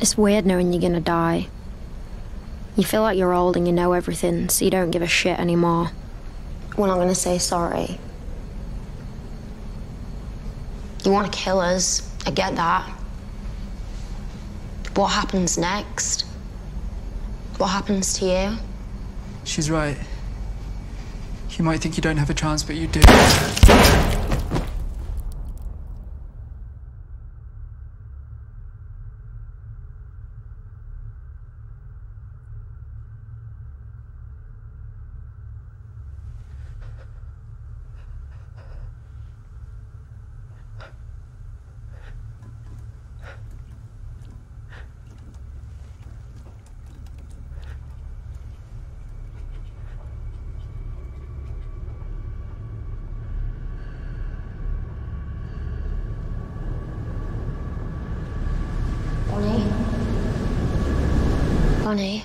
It's weird knowing you're gonna die. You feel like you're old and you know everything, so you don't give a shit anymore. We're not gonna say sorry. You wanna kill us, I get that. What happens next? What happens to you? She's right. You might think you don't have a chance, but you do. Bonnie?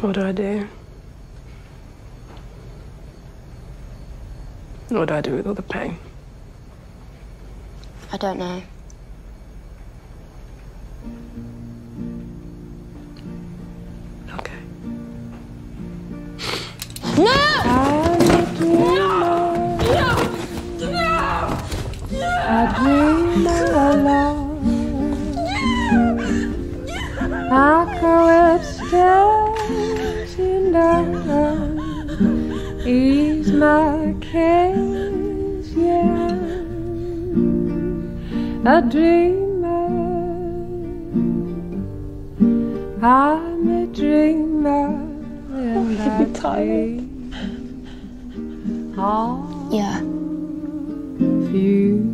What do I do? What do I do with all the pain? I don't know. Okay. I dream alone. I go upstairs and down. Ease my case, yeah. A dreamer. I'm a dreamer. And oh, I dream. All Yeah. of you.